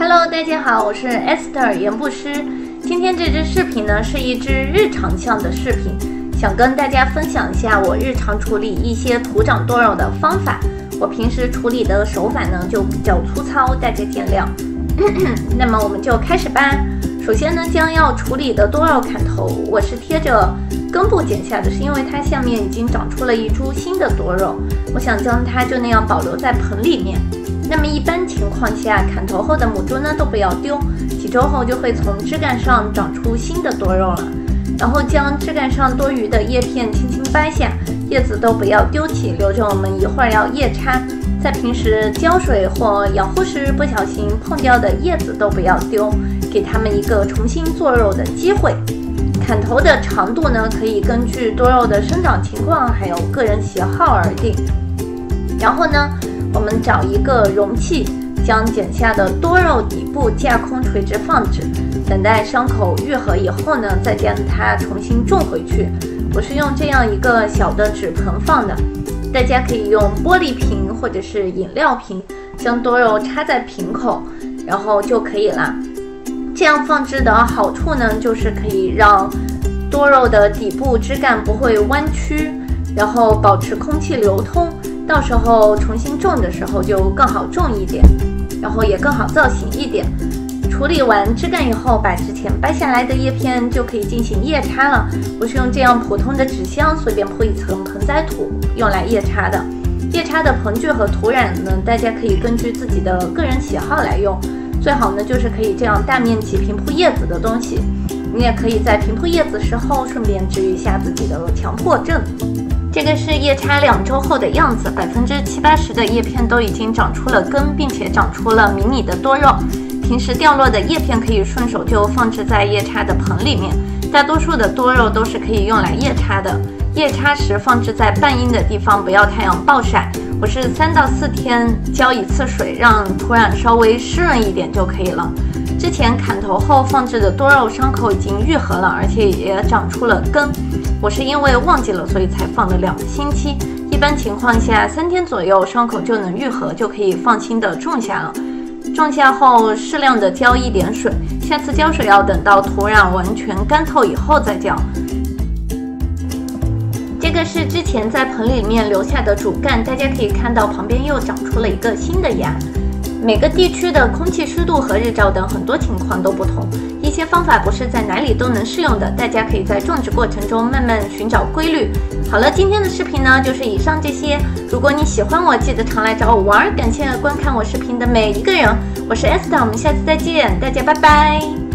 Hello，大家好，我是 Esther 盐布师。今天这支视频呢是一支日常向的视频，想跟大家分享一下我日常处理一些土长多肉的方法。我平时处理的手法呢就比较粗糙，大家见谅。那么我们就开始吧。首先呢，将要处理的多肉砍头，我是贴着根部剪下的，是因为它下面已经长出了一株新的多肉，我想将它就那样保留在盆里面。那么一般情况下，砍头后的母株呢都不要丢，几周后就会从枝干上长出新的多肉了。然后将枝干上多余的叶片轻轻掰下，叶子都不要丢弃，留着我们一会儿要叶插。在平时浇水或养护时不小心碰掉的叶子都不要丢。给它们一个重新做肉的机会。砍头的长度呢，可以根据多肉的生长情况，还有个人喜好而定。然后呢，我们找一个容器，将剪下的多肉底部架空垂直放置，等待伤口愈合以后呢，再将它重新种回去。我是用这样一个小的纸盆放的，大家可以用玻璃瓶或者是饮料瓶，将多肉插在瓶口，然后就可以了。这样放置的好处呢，就是可以让多肉的底部枝干不会弯曲，然后保持空气流通，到时候重新种的时候就更好种一点，然后也更好造型一点。处理完枝干以后，把之前掰下来的叶片就可以进行叶插了。我是用这样普通的纸箱，随便铺一层盆栽土，用来叶插的。叶插的盆具和土壤呢，大家可以根据自己的个人喜好来用。最好呢，就是可以这样大面积平铺叶子的东西。你也可以在平铺叶子时候，顺便治愈一下自己的强迫症。这个是叶插两周后的样子，百分之七八十的叶片都已经长出了根，并且长出了迷你的多肉。平时掉落的叶片可以顺手就放置在叶插的盆里面。大多数的多肉都是可以用来叶插的。叶插时放置在半阴的地方，不要太阳暴晒。我是三到四天浇一次水，让土壤稍微湿润一点就可以了。之前砍头后放置的多肉伤口已经愈合了，而且也长出了根。我是因为忘记了，所以才放了两个星期。一般情况下，三天左右伤口就能愈合，就可以放心的种下了。种下后适量的浇一点水，下次浇水要等到土壤完全干透以后再浇。这个是之前在盆里面留下的主干，大家可以看到旁边又长出了一个新的芽。每个地区的空气湿度和日照等很多情况都不同，一些方法不是在哪里都能适用的，大家可以在种植过程中慢慢寻找规律。好了，今天的视频呢就是以上这些。如果你喜欢我，记得常来找我玩。感谢观看我视频的每一个人，我是 Esther，我们下次再见，大家拜拜。